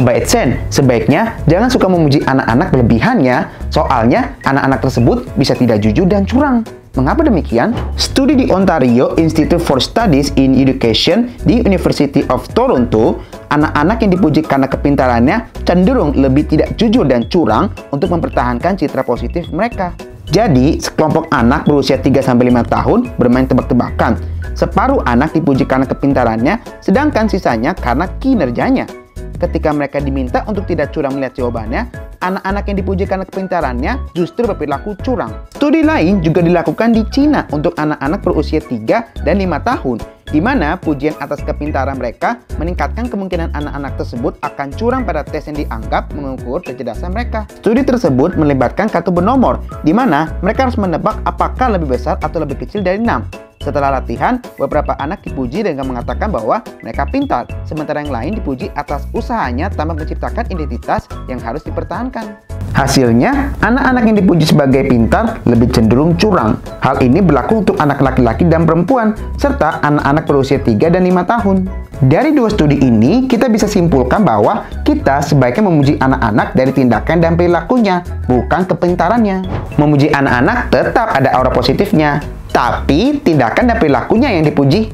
Sobat Sen, sebaiknya jangan suka memuji anak-anak berlebihannya, soalnya anak-anak tersebut bisa tidak jujur dan curang. Mengapa demikian? Studi di Ontario Institute for Studies in Education di University of Toronto, anak-anak yang dipuji karena kepintarannya cenderung lebih tidak jujur dan curang untuk mempertahankan citra positif mereka. Jadi, sekelompok anak berusia 3-5 tahun bermain tebak-tebakan. Separuh anak dipuji karena kepintarannya, sedangkan sisanya karena kinerjanya. Ketika mereka diminta untuk tidak curang melihat jawabannya, anak-anak yang dipuji karena kepintarannya justru berperilaku curang. Studi lain juga dilakukan di Cina untuk anak-anak berusia 3 dan 5 tahun, di mana pujian atas kepintaran mereka meningkatkan kemungkinan anak-anak tersebut akan curang pada tes yang dianggap mengukur kecerdasan mereka. Studi tersebut melibatkan kartu bernomor, di mana mereka harus menebak apakah lebih besar atau lebih kecil dari 6. Setelah latihan, beberapa anak dipuji dengan mengatakan bahwa mereka pintar, sementara yang lain dipuji atas usahanya tanpa menciptakan identitas yang harus dipertahankan. Hasilnya, anak-anak yang dipuji sebagai pintar lebih cenderung curang. Hal ini berlaku untuk anak laki-laki dan perempuan, serta anak-anak berusia 3 dan 5 tahun. Dari dua studi ini, kita bisa simpulkan bahwa kita sebaiknya memuji anak-anak dari tindakan dan perilakunya, bukan kepintarannya. Memuji anak-anak tetap ada aura positifnya, tapi tindakan dan perilakunya yang dipuji.